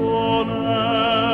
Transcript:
solen